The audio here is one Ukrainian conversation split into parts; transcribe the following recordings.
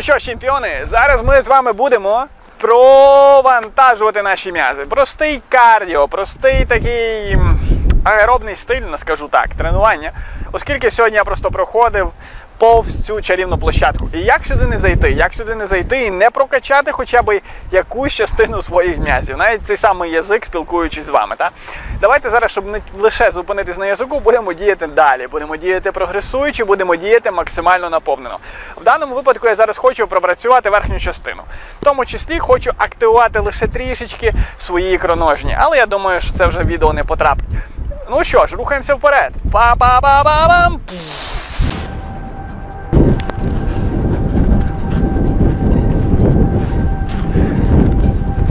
Ну що, чемпіони, зараз ми з вами будемо провантажувати наші м'язи. Простий кардіо, простий такий аеробний стиль, скажу так, тренування. Оскільки сьогодні я просто проходив повз цю чарівну площадку. І як сюди не зайти? Як сюди не зайти і не прокачати хоча б якусь частину своїх м'язів, навіть цей самий язик, спілкуючись з вами. Та? Давайте зараз, щоб не лише зупинитись на язику, будемо діяти далі. Будемо діяти прогресуючи, будемо діяти максимально наповнено. В даному випадку я зараз хочу пропрацювати верхню частину. В тому числі хочу активувати лише трішечки свої ікроножні. Але я думаю, що це вже відео не потрапить. Ну що ж, рухаємося вперед. Па-па-па-па-пам!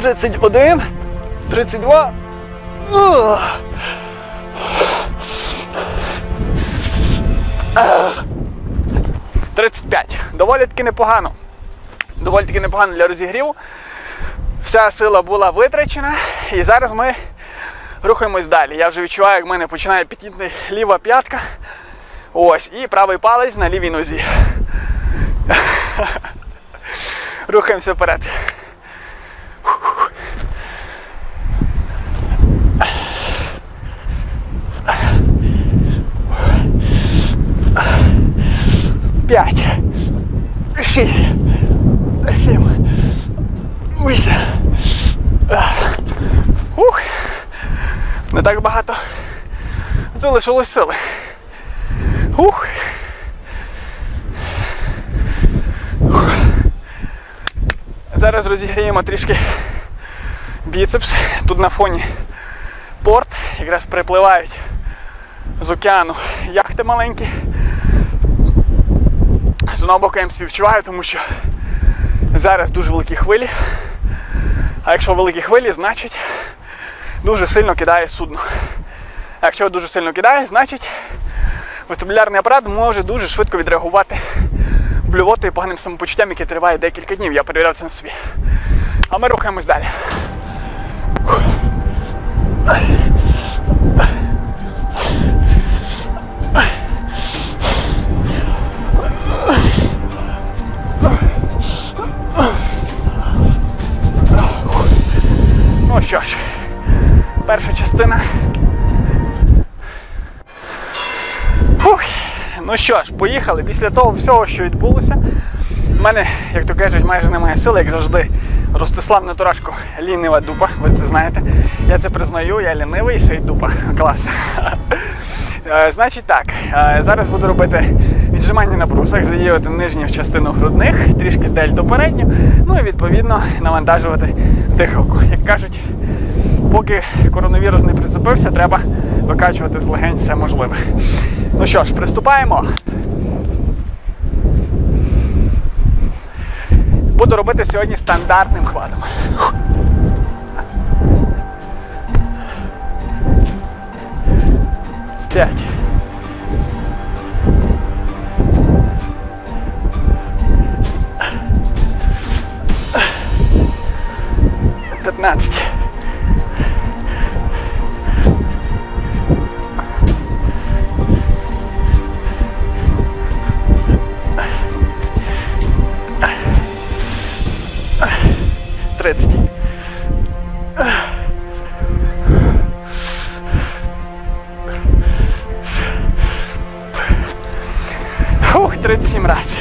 31, 32. Ух. Ах. 35. Доволі таки непогано. Доволі таки непогано для розігріву. Вся сила була витрачена. І зараз ми рухаємось далі. Я вже відчуваю, як в мене починає підтіти ліва п'ятка. Ось, і правий палець на лівій нозі. Рухаємося вперед. П'ять, шість, сім, вісім. Ух, не так багато. Залишилось сили. Ух. Ух. Зараз розігріємо трішки біцепс. Тут на фоні порт, якраз припливають з океану яхти маленькі. З одного боку я їм співчуваю, тому що зараз дуже великі хвилі. А якщо великі хвилі, значить дуже сильно кидає судно. А якщо дуже сильно кидає, значить вестибулярний апарат може дуже швидко відреагувати блювотою і поганим самопочуттям, яке триває декілька днів. Я перевіряв це на собі. А ми рухаємось далі. Частина. Фух. Ну що ж, поїхали. Після того всього, що відбулося, в мене, як то кажуть, майже немає сили, як завжди. Ростислав Натурашко лінива дупа, ви це знаєте. Я це признаю, я лінивий, ще й дупа. Клас. Е, Значить так, е, зараз буду робити віджимання на брусах, задіювати нижню частину грудних, трішки дельту передню, ну і відповідно навантажувати дихалку. Як кажуть, поки коронавірус не прицепився, треба викачувати з легень все можливе. Ну що ж, приступаємо. Буду робити сьогодні стандартним хватом. П'ять. П'ятнадцять. Тридцять. Фух, 37 разів.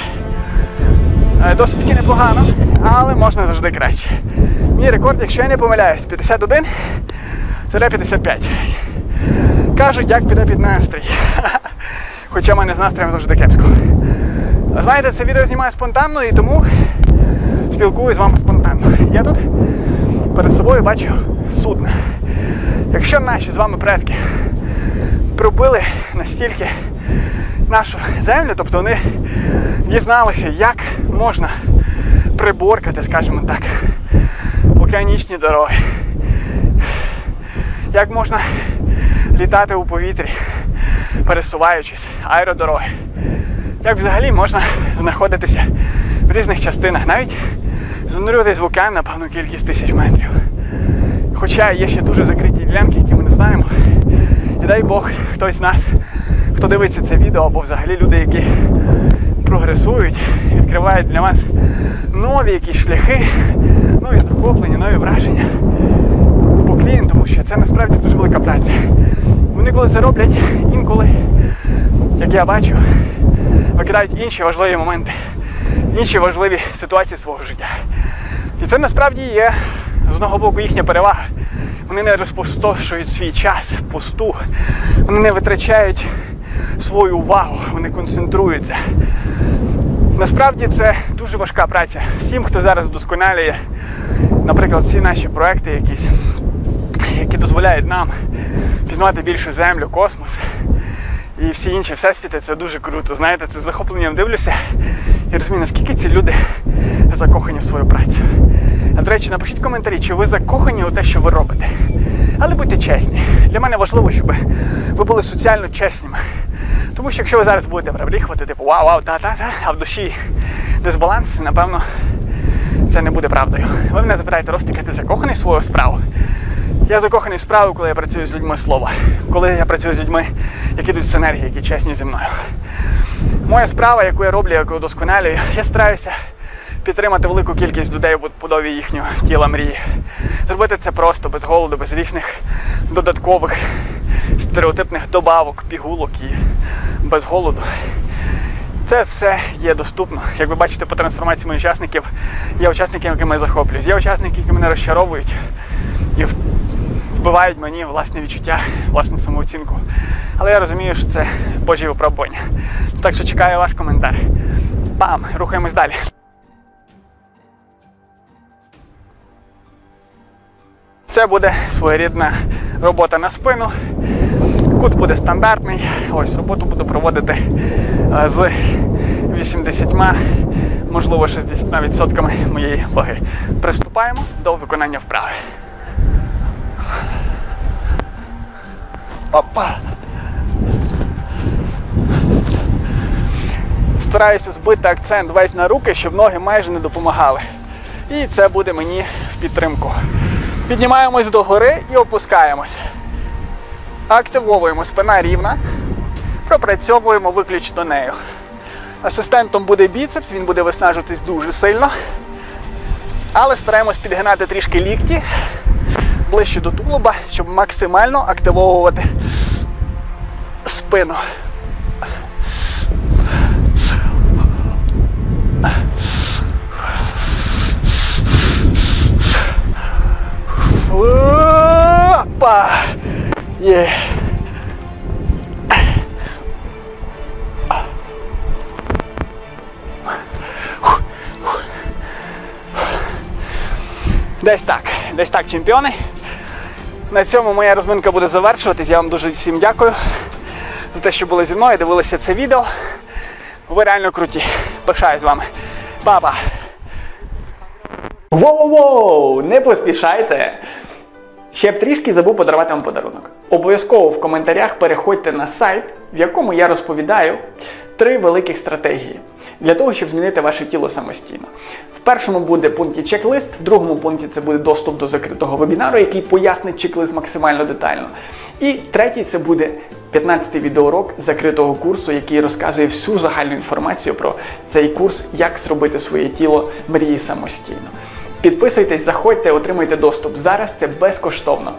Е, Досить таки непогано, але можна завжди краще. Мій рекорд, якщо я не помиляюсь, 51-55. Кажуть, як піде під настрій. Хоча в мене з настроєм завжди кепсько. Знаєте, це відео знімаю спонтанно і тому спілкуюсь з вами спонтанно. Я тут перед собою бачу судно. Якщо наші з вами предки пробили настільки нашу землю, тобто вони дізналися, як можна приборкати, скажімо так, океанічні дороги. Як можна літати у повітрі, пересуваючись, аеродороги. Як взагалі можна знаходитися в різних частинах, навіть занурюватись в океан на певну кількість тисяч метрів. Хоча є ще дуже закриті ділянки, які ми не знаємо. І дай Бог, хтось з нас, хто дивиться це відео, або взагалі люди, які прогресують, відкривають для вас нові якісь шляхи, нові захоплення, нові враження. Поклін, тому що це насправді дуже велика праця. Вони коли це роблять, інколи, як я бачу, викидають інші важливі моменти, інші важливі ситуації свого життя. І це насправді є з одного боку їхня перевага. Вони не розпустошують свій час в пусту, вони не витрачають свою увагу, вони концентруються. Насправді це дуже важка праця. Всім, хто зараз вдосконалює, наприклад, ці наші проекти якісь, які дозволяють нам пізнавати більшу землю, космос і всі інші всесвіти, це дуже круто. Знаєте, це захопленням дивлюся і розумію, наскільки ці люди закохані в свою працю. А до речі, напишіть коментарі, чи ви закохані у те, що ви робите. Але будьте чесні. Для мене важливо, щоб ви були соціально чесними. Тому що якщо ви зараз будете прибріхувати, типу вау, вау, та-та-та, а в душі дисбаланс, напевно, це не буде правдою. Ви мене запитаєте, Ростик, ти закоханий в свою справу? Я закоханий в справу, коли я працюю з людьми слова, коли я працюю з людьми, які йдуть в синергії, які чесні зі мною. Моя справа, яку я роблю, яку удосконалюю, я стараюся підтримати велику кількість людей у будові їхнього тіла мрії. Зробити це просто, без голоду, без різних додаткових стереотипних добавок, пігулок і без голоду. Це все є доступно. Як ви бачите по трансформації моїх учасників, є учасники, якими я захоплююсь, є учасники, які мене розчаровують і вбивають мені власне відчуття, власну самооцінку. Але я розумію, що це Божі випробування. Так що чекаю ваш коментар. Пам! Рухаємось далі. Це буде своєрідна робота на спину. Кут буде стандартний. Ось роботу буду проводити е, з 80, можливо, 60% моєї ваги. Приступаємо до виконання вправи. Опа! Стараюся збити акцент весь на руки, щоб ноги майже не допомагали. І це буде мені в підтримку. Піднімаємось догори і опускаємось. Активовуємо спина рівна, пропрацьовуємо виключно нею. Асистентом буде біцепс, він буде виснажуватись дуже сильно. Але стараємось підгинати трішки лікті ближче до тулуба, щоб максимально активовувати спину. Опа! Є. Десь так, десь так, чемпіони. На цьому моя розминка буде завершуватись. Я вам дуже всім дякую за те, що були зі мною, дивилися це відео. Ви реально круті. Пишаю з вами. Па-па! Воу-воу! Не поспішайте! Ще б трішки забув подарувати вам подарунок. Обов'язково в коментарях переходьте на сайт, в якому я розповідаю три великих стратегії для того, щоб змінити ваше тіло самостійно. В першому буде пункті чек-лист, в другому пункті це буде доступ до закритого вебінару, який пояснить чек-лист максимально детально. І третій це буде 15-й відеоурок закритого курсу, який розказує всю загальну інформацію про цей курс, як зробити своє тіло мрії самостійно. Підписуйтесь, заходьте, отримуйте доступ. Зараз це безкоштовно.